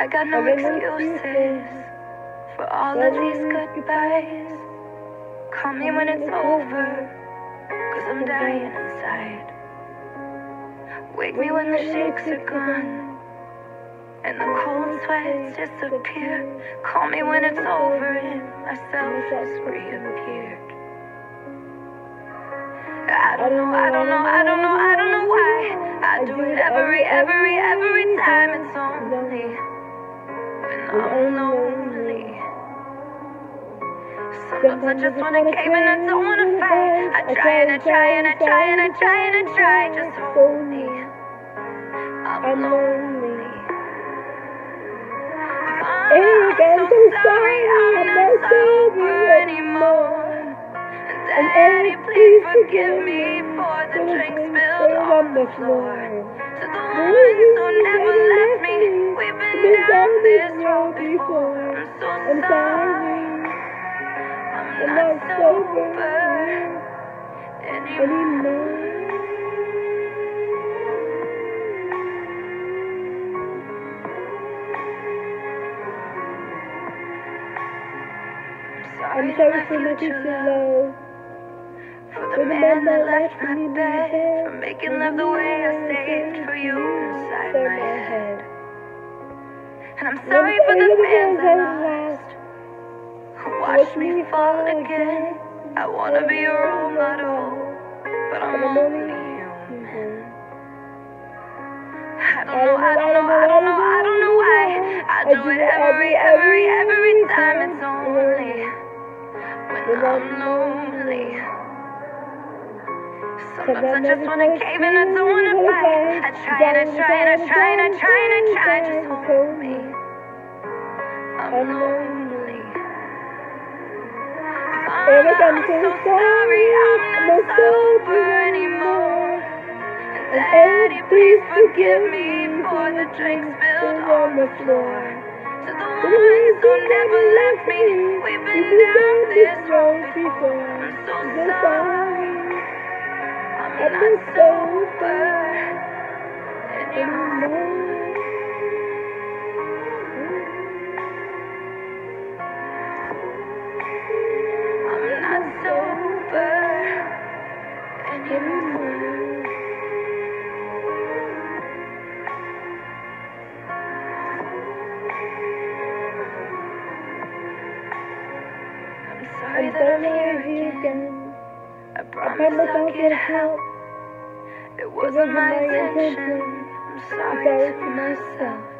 I got no excuses for all of these goodbyes. Call me when it's over, cause I'm dying inside. Wake me when the shakes are gone and the cold sweats disappear. Call me when it's over and my self has reappeared. I don't know, I don't know, I don't know, I don't know why. I do it every, every, every time. It's only I'm lonely. Sometimes I just wanna cave and I don't wanna fight. I try and I try and I try and I try and I try. Just hold me. I'm lonely. I'm so sorry I'm not sober anymore. And Daddy, please forgive me for the drink spilled on the floor. To the ones who never I'm sorry for making you love. For the man that left my bed, for making love the way I saved for you inside my head. And I'm sorry for the fans I lost, who watched me fall again. I wanna be a role model, but I'm only human. I don't know, I don't know, I don't know, I don't know why. I do it every, every, every time. It's only when I'm lonely. Sometimes I just wanna cave and I don't wanna fight. I try and I try and I try and I try and I try. Just hold me. I'm lonely. I'm, so sorry I'm not sober anymore. And Daddy, please forgive me for the drink spilled on the floor. To the ones who never left me, we've been down this road before. I'm so sorry. I'm not sober anymore. Sorry that I'm here you again. I promise I'll get help. It wasn't my intention. I'm sorry to myself.